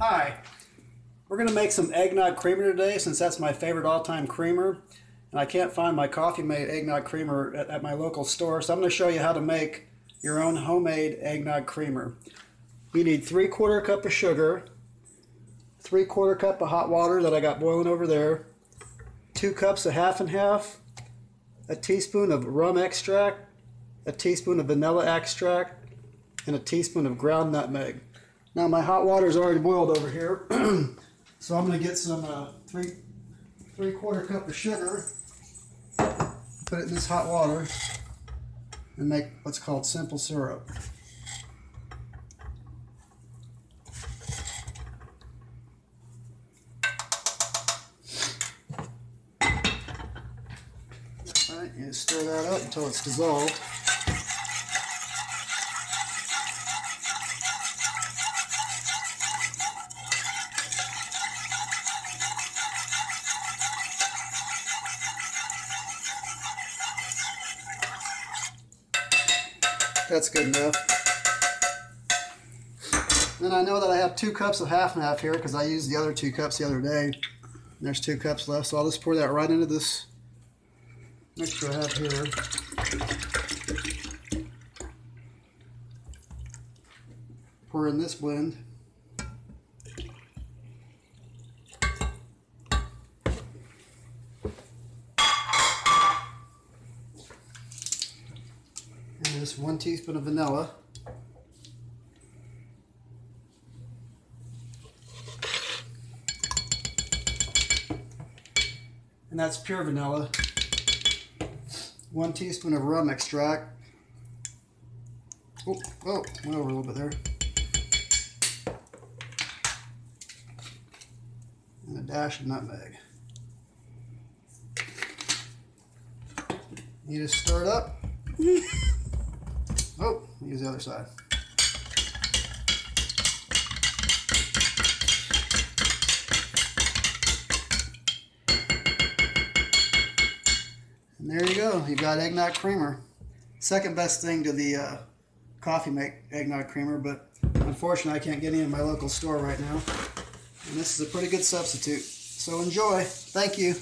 Hi. We're going to make some eggnog creamer today since that's my favorite all-time creamer. And I can't find my Coffee Mate eggnog creamer at, at, my local store. So I'm going to show you how to make your own homemade eggnog creamer. You need 3 quarter cup of sugar, 3 quarter cup of hot water that I got boiling over there, 2 cups of half and half, a teaspoon of rum extract, a teaspoon of vanilla extract, and a teaspoon of ground nutmeg. Now my hot water is already boiled over here, so I'm going to get some uh, three three quarter cup of sugar, put it in this hot water, and make what's called simple syrup. All right, stir that up until it's dissolved. That's good enough. Then I know that I have two cups of half and half here because I used the other two cups the other day. And there's two cups left, so I'll just pour that right into this mixture I have here. Pour in this blend. Just one teaspoon of vanilla. And that's pure vanilla. One teaspoon of rum extract. Oh, oh, went over a little bit there. And a dash of nutmeg. You just stir it up. Oh, use the other side. And there you go. You've got eggnog creamer. Second best thing to the uh, Coffee Mate eggnog creamer, but unfortunately I can't get any in my local store right now. And this is a pretty good substitute. So enjoy. Thank you.